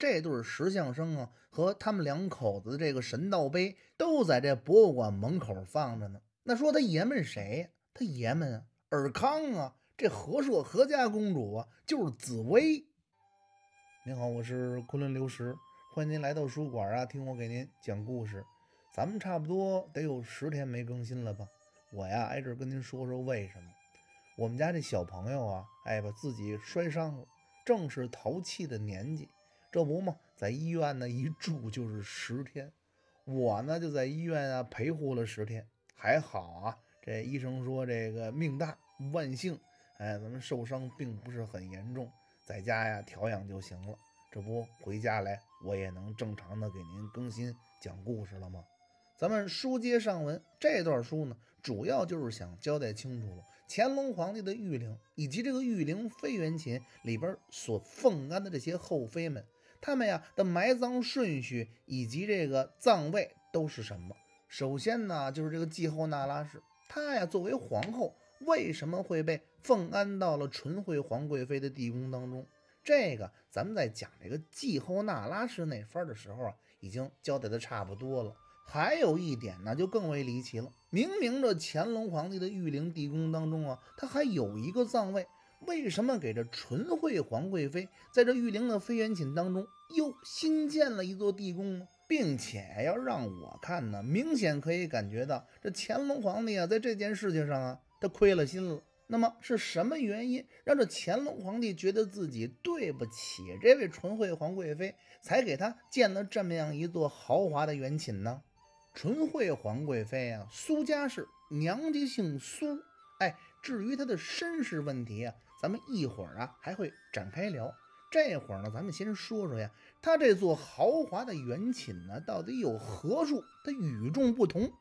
这对石像生啊和他们两口子这个神道碑都在这博物馆门口放着呢。那说他爷们谁？他爷们啊，尔康啊，这和硕何家公主啊，就是紫薇。您好，我是昆仑流石，欢迎您来到书馆啊，听我给您讲故事。咱们差不多得有十天没更新了吧？我呀，挨着跟您说说为什么。我们家这小朋友啊，哎，把自己摔伤了，正是淘气的年纪。这不嘛，在医院呢一住就是十天。我呢就在医院啊陪护了十天，还好啊。这医生说这个命大，万幸，哎，咱们受伤并不是很严重，在家呀调养就行了。这不回家来，我也能正常的给您更新讲故事了吗？咱们书接上文，这段书呢，主要就是想交代清楚了乾隆皇帝的御陵，以及这个御陵妃园寝里边所奉安的这些后妃们，他们呀的埋葬顺序以及这个葬位都是什么？首先呢，就是这个继后那拉氏，她呀作为皇后，为什么会被奉安到了纯惠皇贵妃的地宫当中？这个咱们在讲这个继后那拉氏那番的时候啊，已经交代的差不多了。还有一点呢，就更为离奇了。明明这乾隆皇帝的御陵地宫当中啊，他还有一个葬位，为什么给这纯惠皇贵妃在这玉陵的妃园寝当中又新建了一座地宫？并且要让我看呢，明显可以感觉到这乾隆皇帝啊，在这件事情上啊，他亏了心了。那么是什么原因让这乾隆皇帝觉得自己对不起这位纯惠皇贵妃，才给他建了这么样一座豪华的园寝呢？纯惠皇贵妃啊，苏家氏，娘家姓苏。哎，至于她的身世问题啊，咱们一会儿啊还会展开聊。这会儿呢，咱们先说说呀，她这座豪华的园寝呢，到底有何处它与众不同？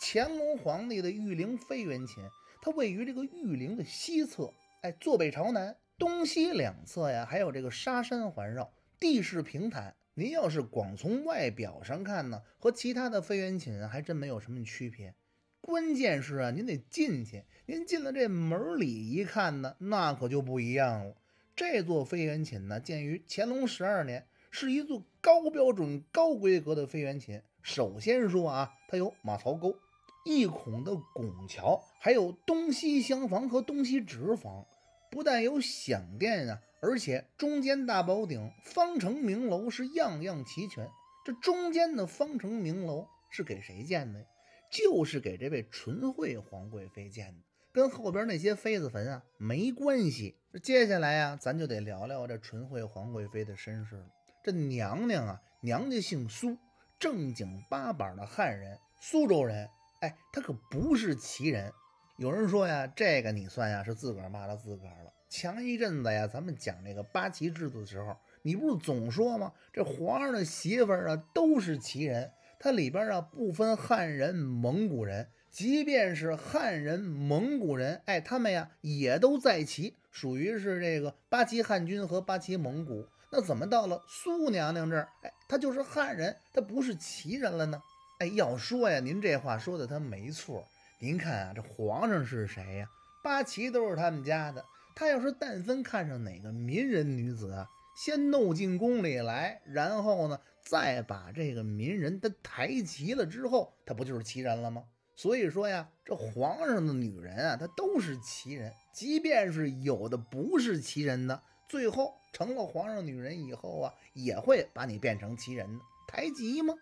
乾隆皇帝的御陵妃园寝，它位于这个御陵的西侧，哎，坐北朝南，东西两侧呀还有这个沙山环绕，地势平坦。您要是光从外表上看呢，和其他的妃园寝还真没有什么区别。关键是啊，您得进去，您进了这门里一看呢，那可就不一样了。这座飞檐寝呢，建于乾隆十二年，是一座高标准、高规格的飞檐寝。首先说啊，它有马槽沟、一孔的拱桥，还有东西厢房和东西直房。不但有享殿啊。而且中间大宝顶、方城明楼是样样齐全。这中间的方城明楼是给谁建的呀？就是给这位纯惠皇贵妃建的，跟后边那些妃子坟啊没关系。接下来呀，咱就得聊聊这纯惠皇贵妃的身世了。这娘娘啊，娘家姓苏，正经八百的汉人，苏州人。哎，她可不是旗人。有人说呀，这个你算呀是自个儿骂了自个儿了。前一阵子呀，咱们讲这个八旗制度的时候，你不是总说吗？这皇上的媳妇儿啊都是旗人，它里边啊不分汉人、蒙古人，即便是汉人、蒙古人，哎，他们呀也都在旗，属于是这个八旗汉军和八旗蒙古。那怎么到了苏娘娘这儿，哎，她就是汉人，她不是旗人了呢？哎，要说呀，您这话说的他没错。您看啊，这皇上是谁呀？八旗都是他们家的。他要是但凡看上哪个民人女子啊，先弄进宫里来，然后呢，再把这个民人他抬齐了之后，他不就是旗人了吗？所以说呀，这皇上的女人啊，她都是旗人，即便是有的不是旗人的，最后成了皇上女人以后啊，也会把你变成旗人的，抬级吗？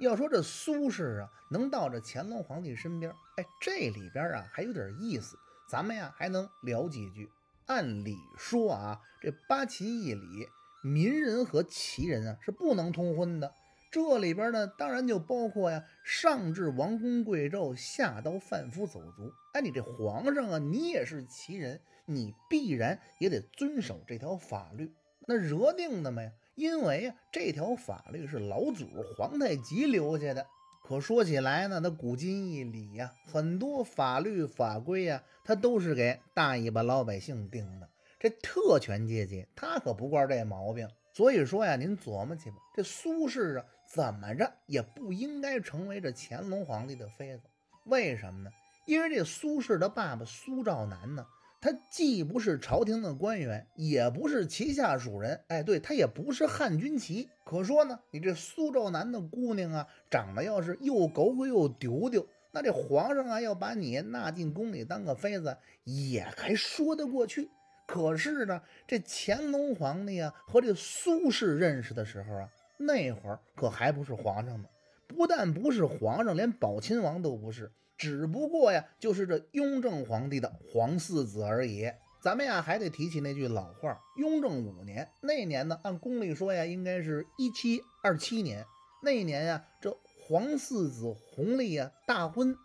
要说这苏轼啊，能到这乾隆皇帝身边，哎，这里边啊还有点意思，咱们呀还能聊几句。按理说啊，这八旗一里，民人和旗人啊是不能通婚的。这里边呢，当然就包括呀，上至王公贵胄，下到贩夫走卒。哎，你这皇上啊，你也是旗人，你必然也得遵守这条法律。那惹定的嘛呀？因为呀，这条法律是老祖皇太极留下的。可说起来呢，那古今一理呀，很多法律法规呀，它都是给大尾巴老百姓定的。这特权阶级他可不惯这毛病。所以说呀，您琢磨去吧。这苏轼啊，怎么着也不应该成为这乾隆皇帝的妃子。为什么呢？因为这苏轼的爸爸苏兆南呢，他既不是朝廷的官员，也不是旗下属人，哎，对他也不是汉军旗。可说呢，你这苏州南的姑娘啊，长得要是又狗狗又丢丢，那这皇上啊要把你纳进宫里当个妃子，也还说得过去。可是呢，这乾隆皇帝啊和这苏轼认识的时候啊，那会儿可还不是皇上呢。不但不是皇上，连宝亲王都不是。只不过呀，就是这雍正皇帝的皇四子而已。咱们呀还得提起那句老话：雍正五年那年呢，按公历说呀，应该是一七二七年。那年呀，这皇四子弘历呀大婚。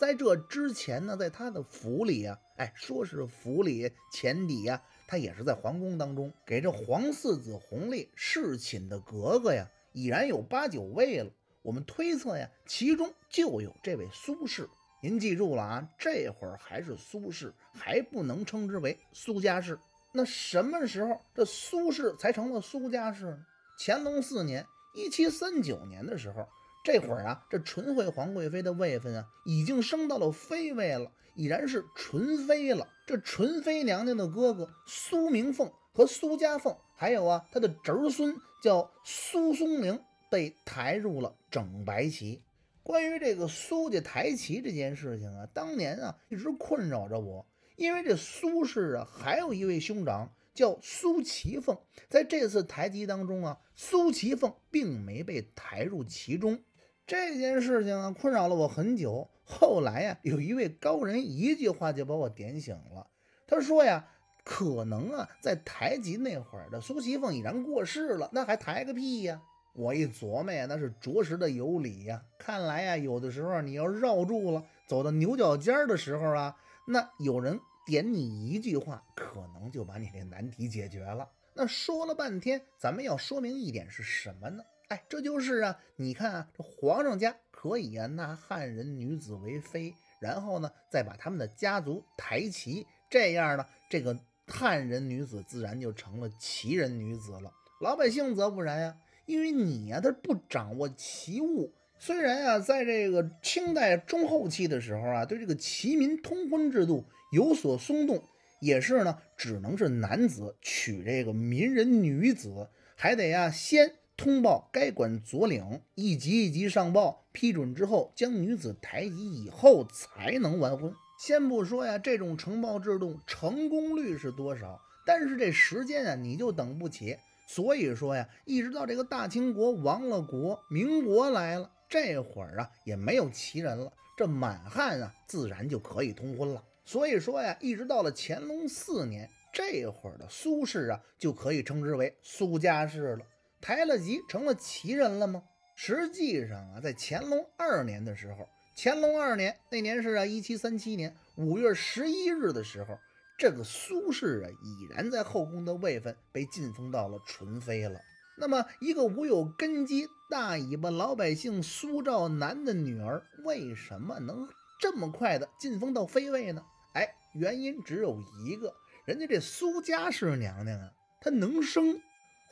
在这之前呢，在他的府里呀，哎，说是府里前底呀，他也是在皇宫当中给这皇四子弘历侍寝的格格呀，已然有八九位了。我们推测呀，其中就有这位苏轼。您记住了啊，这会儿还是苏轼，还不能称之为苏家氏。那什么时候这苏轼才成了苏家氏呢？乾隆四年，一七三九年的时候，这会儿啊，这纯惠皇贵妃的位分啊，已经升到了妃位了，已然是纯妃了。这纯妃娘娘的哥哥苏明凤和苏家凤，还有啊，他的侄孙叫苏松龄。被抬入了整白旗。关于这个苏家抬旗这件事情啊，当年啊一直困扰着我。因为这苏氏啊，还有一位兄长叫苏琪凤，在这次抬旗当中啊，苏琪凤并没被抬入其中。这件事情啊，困扰了我很久。后来呀，有一位高人一句话就把我点醒了。他说呀，可能啊，在抬旗那会儿的苏琪凤已然过世了，那还抬个屁呀！我一琢磨呀，那是着实的有理呀。看来呀，有的时候你要绕住了，走到牛角尖的时候啊，那有人点你一句话，可能就把你这难题解决了。那说了半天，咱们要说明一点是什么呢？哎，这就是啊，你看啊，这皇上家可以啊纳汉人女子为妃，然后呢再把他们的家族抬旗，这样呢，这个汉人女子自然就成了旗人女子了。老百姓则不然呀。因为你呀，他不掌握旗物。虽然啊，在这个清代中后期的时候啊，对这个旗民通婚制度有所松动，也是呢，只能是男子娶这个民人女子，还得呀先通报该管左领，一级一级上报，批准之后将女子抬级以后才能完婚。先不说呀，这种呈报制度成功率是多少，但是这时间啊，你就等不起。所以说呀，一直到这个大清国亡了国，民国来了，这会儿啊也没有旗人了，这满汉啊自然就可以通婚了。所以说呀，一直到了乾隆四年，这会儿的苏氏啊就可以称之为苏家氏了，抬了级成了旗人了吗？实际上啊，在乾隆二年的时候，乾隆二年那年是啊一七三七年五月十一日的时候。这个苏轼啊，已然在后宫的位分被晋封到了纯妃了。那么，一个无有根基、大尾巴老百姓苏兆南的女儿，为什么能这么快的晋封到妃位呢？哎，原因只有一个，人家这苏家氏娘娘啊，她能生。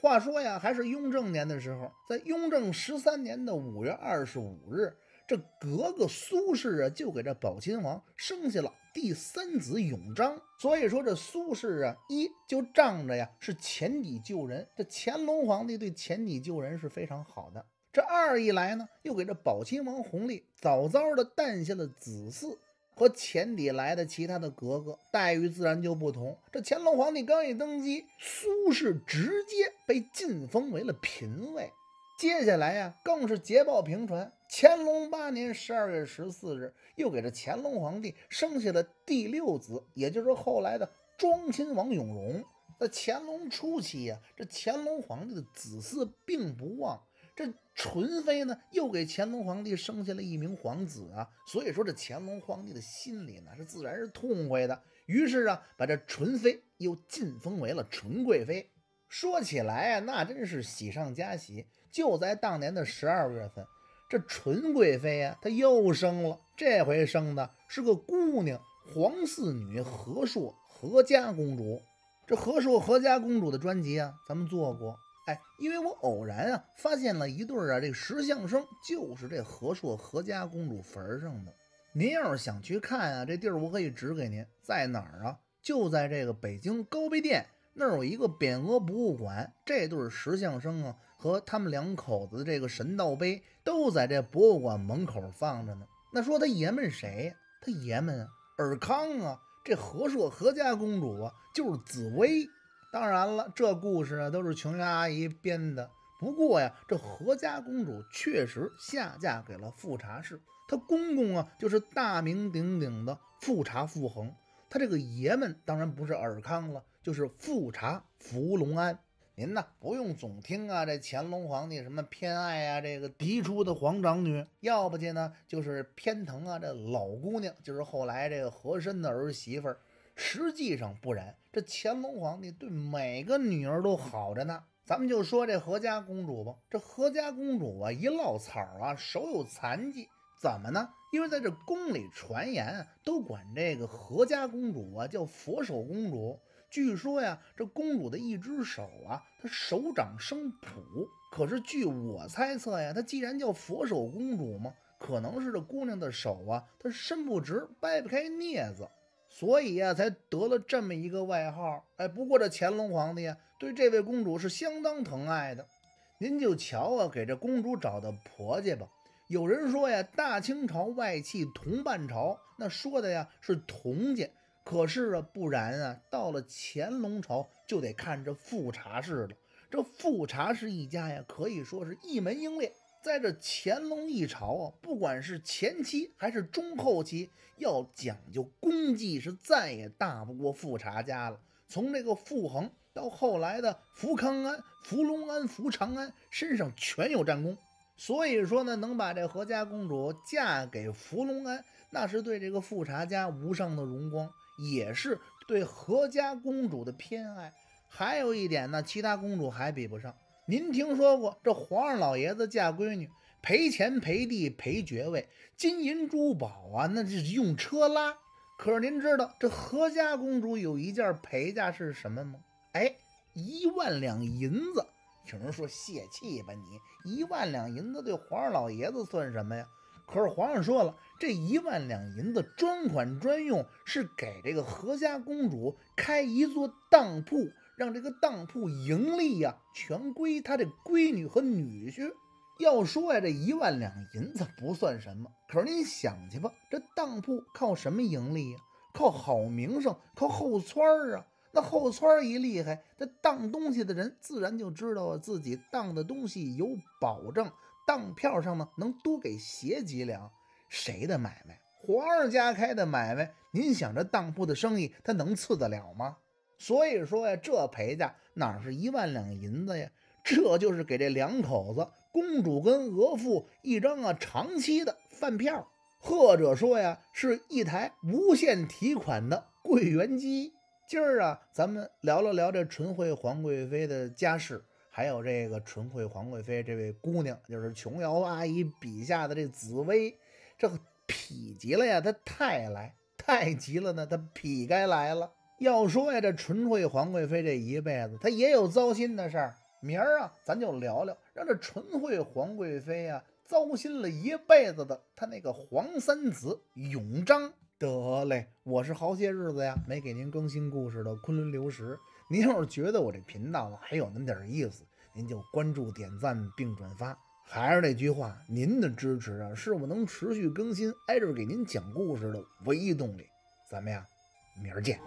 话说呀，还是雍正年的时候，在雍正十三年的五月二十五日。这格格苏轼啊，就给这宝亲王生下了第三子永璋。所以说这苏轼啊，一就仗着呀是前底救人，这乾隆皇帝对前底救人是非常好的。这二一来呢，又给这宝亲王弘历早早的诞下了子嗣，和前底来的其他的格格待遇自然就不同。这乾隆皇帝刚一登基，苏轼直接被晋封为了嫔位。接下来呀，更是捷报频传。乾隆八年十二月十四日，又给这乾隆皇帝生下了第六子，也就是后来的庄亲王永荣。在乾隆初期呀，这乾隆皇帝的子嗣并不旺，这纯妃呢，又给乾隆皇帝生下了一名皇子啊。所以说，这乾隆皇帝的心里呢，是自然是痛快的。于是啊，把这纯妃又晋封为了纯贵妃。说起来啊，那真是喜上加喜。就在当年的十二月份，这纯贵妃呀，她又生了。这回生的是个姑娘，皇四女和硕何家公主。这和硕何家公主的专辑啊，咱们做过。哎，因为我偶然啊发现了一对啊，这石像生就是这和硕何家公主坟上的。您要是想去看啊，这地儿我可以指给您，在哪儿啊？就在这个北京高碑店那儿有一个匾额博物馆，这对石像生啊和他们两口子这个神道碑都在这博物馆门口放着呢。那说他爷们谁呀？他爷们啊，尔康啊，这和硕何家公主啊，就是紫薇。当然了，这故事啊都是琼瑶阿姨编的。不过呀，这何家公主确实下嫁给了富察氏，她公公啊就是大名鼎鼎的富察傅恒，他这个爷们当然不是尔康了，就是富察福隆安。您呢不用总听啊，这乾隆皇帝什么偏爱啊这个嫡出的皇长女，要不去呢就是偏疼啊这老姑娘，就是后来这个和珅的儿媳妇儿。实际上不然，这乾隆皇帝对每个女儿都好着呢。咱们就说这何家公主吧，这何家公主啊，一落草啊，手有残疾，怎么呢？因为在这宫里传言，都管这个何家公主啊叫佛手公主。据说呀，这公主的一只手啊，她手掌生蹼。可是据我猜测呀，她既然叫佛手公主嘛，可能是这姑娘的手啊，她伸不直，掰不开镊子。所以呀，才得了这么一个外号。哎，不过这乾隆皇帝呀，对这位公主是相当疼爱的。您就瞧啊，给这公主找的婆家吧。有人说呀，大清朝外戚同半朝，那说的呀是童家。可是啊，不然啊，到了乾隆朝就得看这富察氏了。这富察氏一家呀，可以说是一门英烈。在这乾隆一朝啊，不管是前期还是中后期，要讲究功绩，是再也大不过富察家了。从这个傅恒到后来的福康安、福隆安、福长安，身上全有战功。所以说呢，能把这何家公主嫁给福隆安，那是对这个富察家无上的荣光，也是对何家公主的偏爱。还有一点呢，其他公主还比不上。您听说过这皇上老爷子嫁闺女赔钱赔地赔爵位金银珠宝啊，那是用车拉。可是您知道这何家公主有一件陪嫁是什么吗？哎，一万两银子。有人说泄气吧你，一万两银子对皇上老爷子算什么呀？可是皇上说了，这一万两银子专款专用，是给这个何家公主开一座当铺。让这个当铺盈利呀，全归他这闺女和女婿。要说呀，这一万两银子不算什么，可是您想去吧，这当铺靠什么盈利呀？靠好名声，靠后村儿啊。那后村一厉害，这当东西的人自然就知道自己当的东西有保证，当票上呢能多给写几两。谁的买卖？皇上家开的买卖，您想这当铺的生意，他能次得了吗？所以说呀，这陪嫁哪是一万两银子呀？这就是给这两口子，公主跟额驸一张啊长期的饭票，或者说呀，是一台无限提款的柜员机。今儿啊，咱们聊了聊这纯惠皇贵妃的家世，还有这个纯惠皇贵妃这位姑娘，就是琼瑶阿姨笔下的这紫薇，这否极了呀，她太来；太急了呢，她痞该来了。要说呀，这纯惠皇贵妃这一辈子，她也有糟心的事儿。明儿啊，咱就聊聊让这纯惠皇贵妃呀糟心了一辈子的她那个皇三子永璋。得嘞，我是好些日子呀没给您更新故事的昆仑流石。您要是觉得我这频道还有那么点意思，您就关注、点赞并转发。还是那句话，您的支持啊，是我能持续更新、挨着给您讲故事的唯一动力。咱们呀。明儿见。